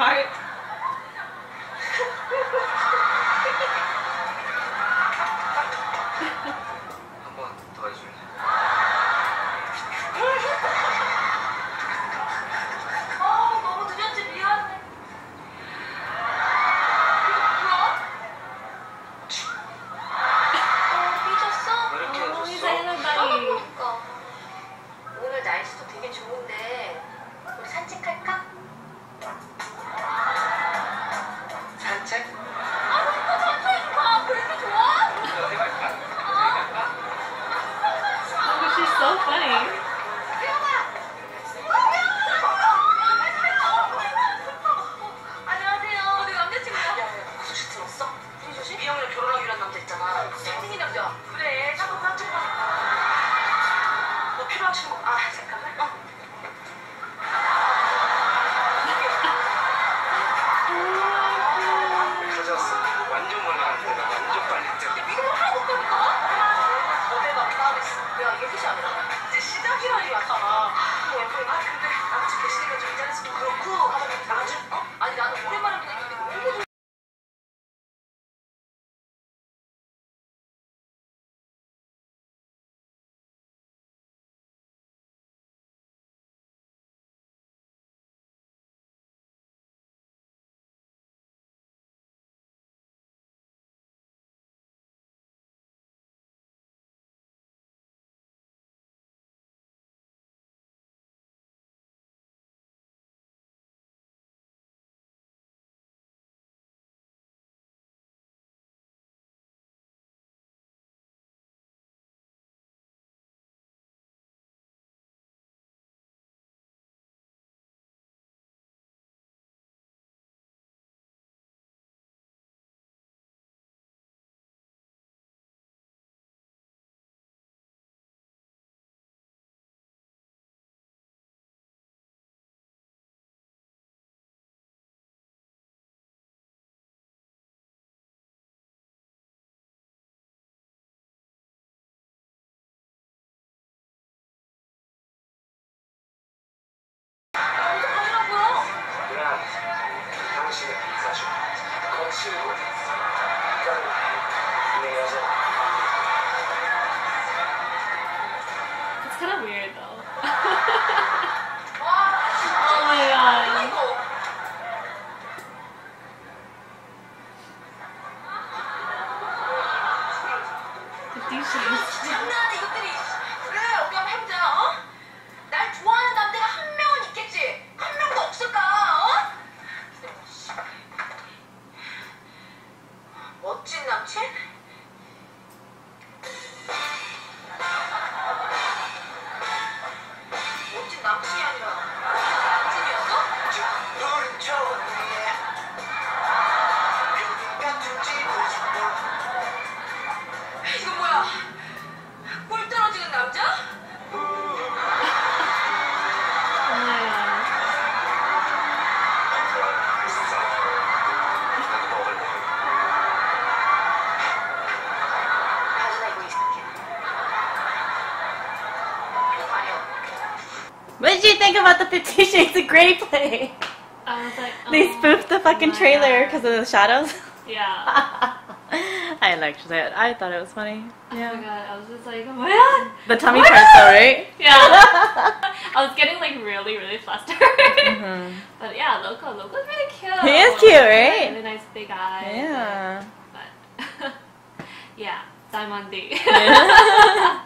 All right. shoot. Gun. Niggas. 남친이 아니라 think about the Fifty Shades of Grey play? I was like, They oh spoofed the fucking trailer because of the shadows. Yeah. I liked it. I thought it was funny. Oh my Yeah. god, I was just like, oh my god. The tummy my part, though, right? Yeah. I was getting like really, really flustered. Mhm. But yeah, Loco, Loco's really cute. He is cute, right? Really nice big eyes. Yeah. But yeah, Simon D. Yeah.